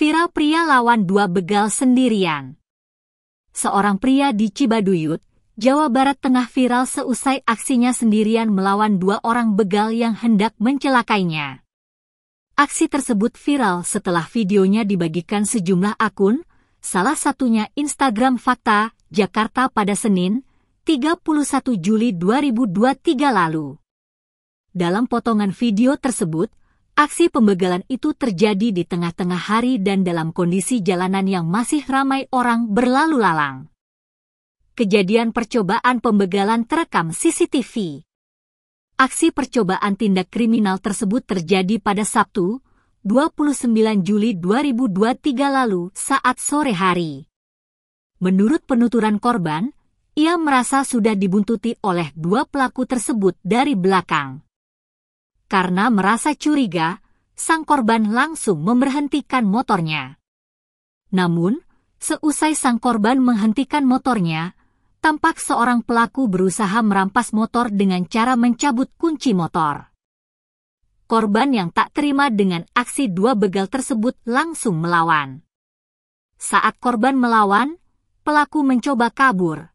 Viral pria lawan dua begal sendirian. Seorang pria di Cibaduyut, Jawa Barat Tengah viral seusai aksinya sendirian melawan dua orang begal yang hendak mencelakainya. Aksi tersebut viral setelah videonya dibagikan sejumlah akun, salah satunya Instagram Fakta, Jakarta pada Senin, 31 Juli 2023 lalu. Dalam potongan video tersebut, Aksi pembegalan itu terjadi di tengah-tengah hari dan dalam kondisi jalanan yang masih ramai orang berlalu lalang. Kejadian percobaan pembegalan terekam CCTV. Aksi percobaan tindak kriminal tersebut terjadi pada Sabtu, 29 Juli 2023 lalu saat sore hari. Menurut penuturan korban, ia merasa sudah dibuntuti oleh dua pelaku tersebut dari belakang. Karena merasa curiga, sang korban langsung memberhentikan motornya. Namun, seusai sang korban menghentikan motornya, tampak seorang pelaku berusaha merampas motor dengan cara mencabut kunci motor. Korban yang tak terima dengan aksi dua begal tersebut langsung melawan. Saat korban melawan, pelaku mencoba kabur.